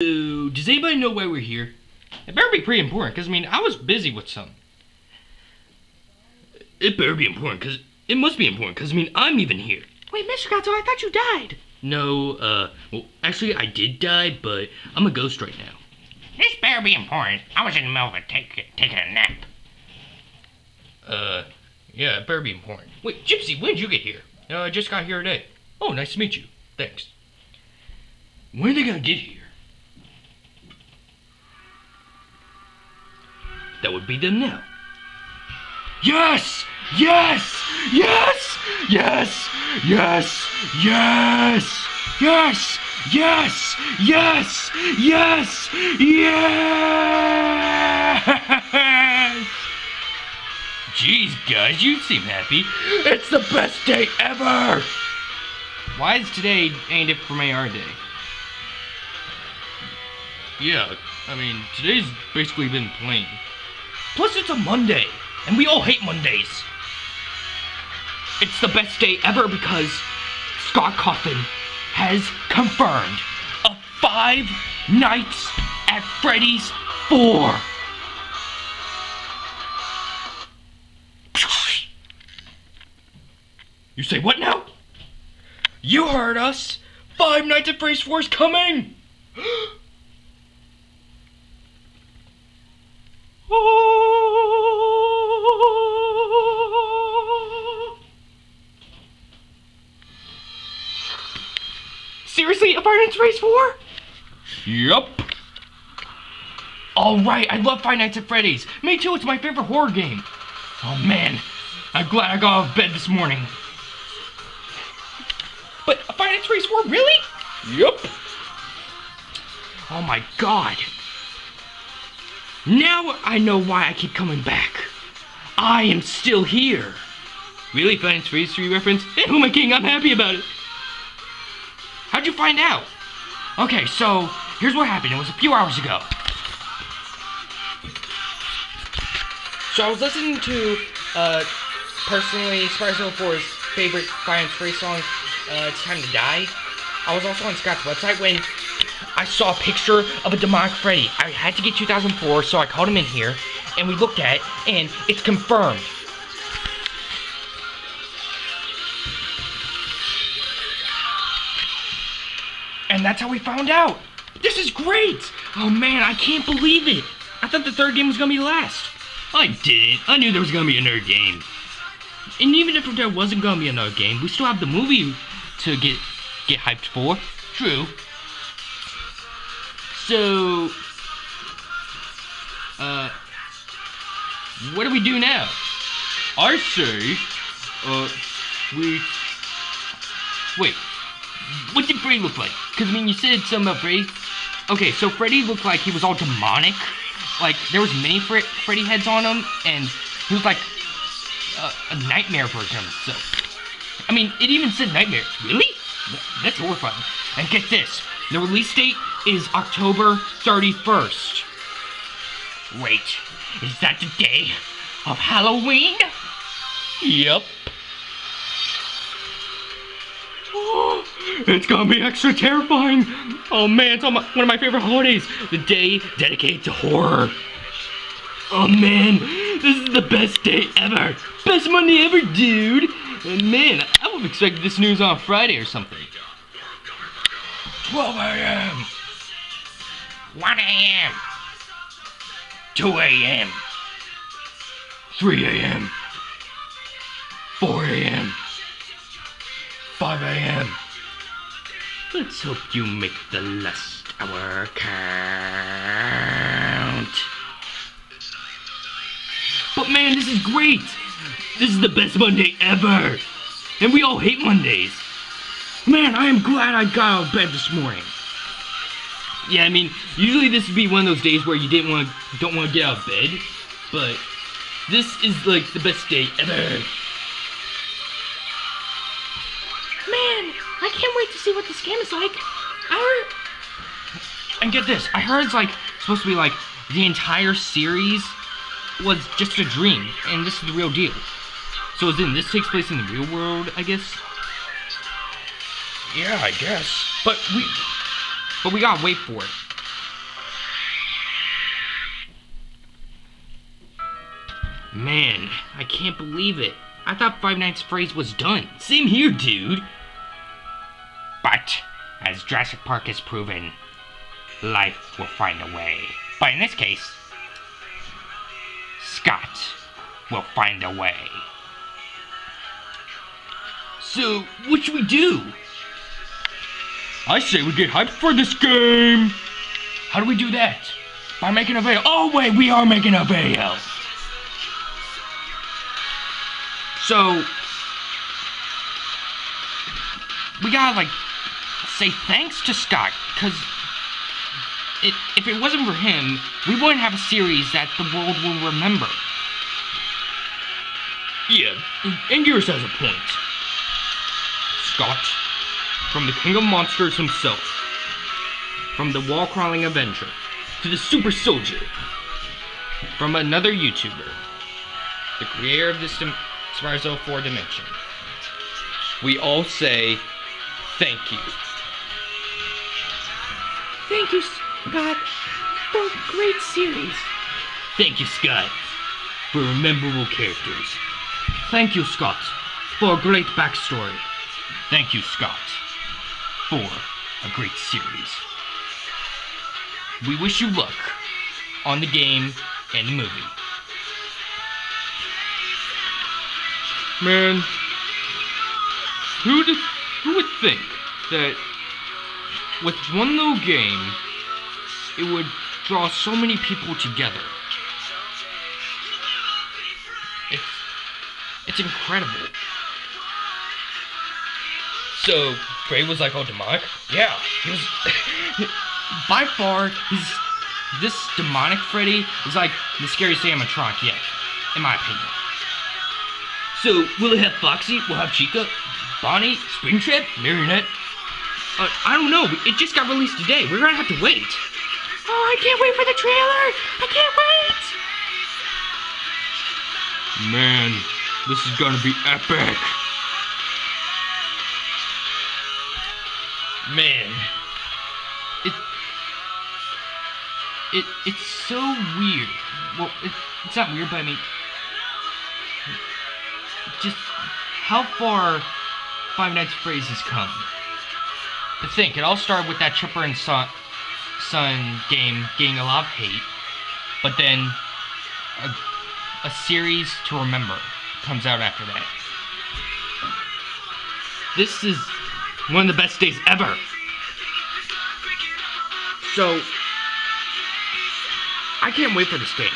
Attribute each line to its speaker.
Speaker 1: So, does anybody know why we're here? It better be pretty important, because, I mean, I was busy with something. It better be important, because it must be important, because, I mean, I'm even here.
Speaker 2: Wait, Mr. Gatto, I thought you died.
Speaker 1: No, uh, well, actually, I did die, but I'm a ghost right now.
Speaker 2: This better be important. I was in the middle of a take, taking a nap.
Speaker 1: Uh, yeah, it better be important. Wait, Gypsy, when did you get here? Uh, I just got here today. Oh, nice to meet you. Thanks. When are they gonna get here? That would be them now. Yes! Yes! Yes! Yes! Yes! Yes! Yes! Yes! Yes! Yes! Yes! Jeez, guys, you seem happy. It's the best day ever! Why is today any different from AR day? Yeah, I mean, today's basically been plain. Plus, it's a Monday, and we all hate Mondays. It's the best day ever because Scott Cawthon has confirmed a Five Nights at Freddy's 4. You say what now? You heard us! Five Nights at Freddy's 4 is coming! Seriously, a Five Nights at Freddy's 4? Yup. Alright, I love Five Nights at Freddy's. Me too, it's my favorite horror game. Oh man, I'm glad I got out of bed this morning. But a Five Nights at Freddy's 4, really? Yup. Oh my god. Now I know why I keep coming back. I am still here. Really, Five Nights at Freddy's 3 reference? Hey, who am I kidding? I'm happy about it. How'd you find out? Okay, so here's what happened. It was a few hours ago. So I was listening to, uh, personally, Spice 04's favorite Fire and Spray song, uh, It's Time to Die. I was also on Scott's website when I saw a picture of a demonic Freddy. I had to get 2004, so I called him in here, and we looked at it, and it's confirmed. And that's how we found out. This is great. Oh man, I can't believe it. I thought the third game was gonna be last. I didn't. I knew there was gonna be another game. And even if there wasn't gonna be another game, we still have the movie to get get hyped for. True. So, uh, what do we do now? I say, uh, we. Wait, what did Freddy look like? Because, I mean, you said something about Freddy. Okay, so Freddy looked like he was all demonic. Like, there was many Fre Freddy heads on him, and he was like a, a nightmare version of himself. I mean, it even said nightmare. Really? That's horrifying. And get this. The release date is October 31st. Wait, is that the day of Halloween? Yep. It's gonna be extra terrifying. Oh man, it's on my, one of my favorite holidays. The day dedicated to horror. Oh man, this is the best day ever. Best Monday ever, dude. And man, I would have expected this news on Friday or something. 12 a.m.
Speaker 2: 1 a.m.
Speaker 1: 2 a.m. 3 a.m. 4 a.m. Let's hope you make the last hour count. But man, this is great! This is the best Monday ever! And we all hate Mondays. Man, I am glad I got out of bed this morning. Yeah, I mean, usually this would be one of those days where you didn't want don't want to get out of bed, but this is like the best day ever.
Speaker 2: I can't wait to see what this game is like. I heard...
Speaker 1: And get this, I heard it's like supposed to be like the entire series was just a dream, and this is the real deal. So then this takes place in the real world, I guess. Yeah, I guess. But we But we gotta wait for it. Man, I can't believe it. I thought Five Nights at Freddy's was done. Same here, dude. But, as Jurassic Park has proven, life will find a way. But in this case, Scott will find a way. So, what should we do? I say we get hyped for this game. How do we do that? By making a veil. Oh wait, we are making a veil. So we gotta like say thanks to Scott, cause it, if it wasn't for him, we wouldn't have a series that the world will remember. Yeah, and has a point. Scott, from the King of Monsters himself, from the wall crawling Avenger, to the Super Soldier, from another YouTuber, the creator of this dim- Spyro 4 dimension. We all say thank you.
Speaker 2: Thank you, Scott, for a great series.
Speaker 1: Thank you, Scott, for memorable characters. Thank you, Scott, for a great backstory. Thank you, Scott, for a great series. We wish you luck on the game and the movie. Man, who would who would think that with one little game it would draw so many people together? It's it's incredible. So Bray was like all demonic? Yeah, he was by far he's this demonic Freddy is like the scariest animatronic yet, in my opinion. So we'll it have Foxy? We'll have Chica, Bonnie, Springtrap, Marionette. Uh, I don't know. It just got released today. We're gonna have to wait.
Speaker 2: Oh, I can't wait for the trailer. I can't wait.
Speaker 1: Man, this is gonna be epic. Man, it it it's so weird. Well, it, it's not weird, but I mean, just how far Five Nights at Freddy's has come. To think, it all started with that Chipper and Son, Son game getting a lot of hate, but then a, a series to remember comes out after that. This is one of the best days ever. So, I can't wait for this game.